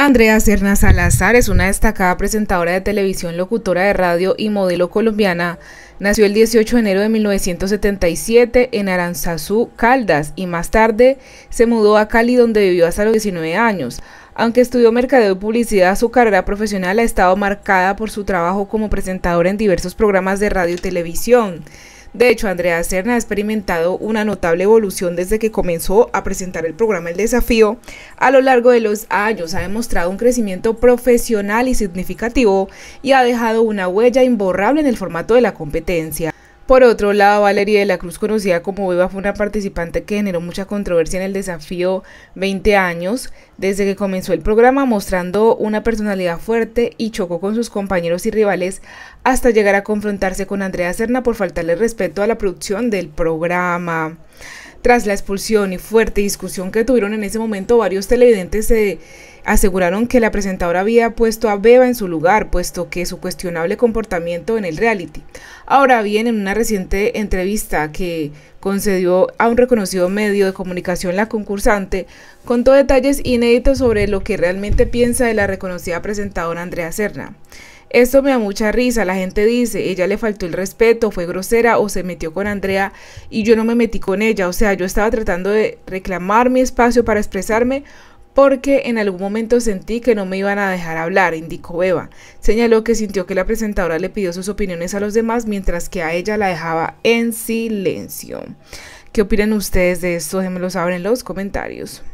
Andrea Serna Salazar es una destacada presentadora de televisión, locutora de radio y modelo colombiana. Nació el 18 de enero de 1977 en Aranzazú, Caldas, y más tarde se mudó a Cali donde vivió hasta los 19 años. Aunque estudió mercadeo y publicidad, su carrera profesional ha estado marcada por su trabajo como presentadora en diversos programas de radio y televisión. De hecho, Andrea Serna ha experimentado una notable evolución desde que comenzó a presentar el programa El Desafío. A lo largo de los años ha demostrado un crecimiento profesional y significativo y ha dejado una huella imborrable en el formato de la competencia. Por otro lado, Valeria de la Cruz, conocida como Beba, fue una participante que generó mucha controversia en el desafío 20 años, desde que comenzó el programa mostrando una personalidad fuerte y chocó con sus compañeros y rivales hasta llegar a confrontarse con Andrea Serna por faltarle respeto a la producción del programa. Tras la expulsión y fuerte discusión que tuvieron en ese momento, varios televidentes se aseguraron que la presentadora había puesto a Beba en su lugar, puesto que su cuestionable comportamiento en el reality. Ahora bien, en una reciente entrevista que concedió a un reconocido medio de comunicación la concursante, contó detalles inéditos sobre lo que realmente piensa de la reconocida presentadora Andrea Serna. Esto me da mucha risa, la gente dice, ella le faltó el respeto, fue grosera o se metió con Andrea y yo no me metí con ella, o sea, yo estaba tratando de reclamar mi espacio para expresarme porque en algún momento sentí que no me iban a dejar hablar, indicó Eva. Señaló que sintió que la presentadora le pidió sus opiniones a los demás mientras que a ella la dejaba en silencio. ¿Qué opinan ustedes de esto? Déjenmelo saber en los comentarios.